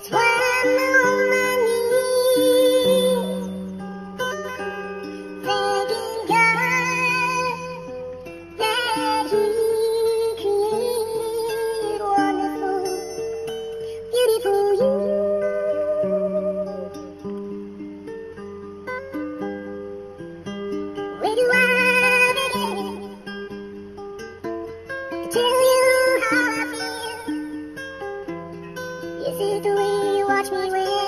It's where watch me win.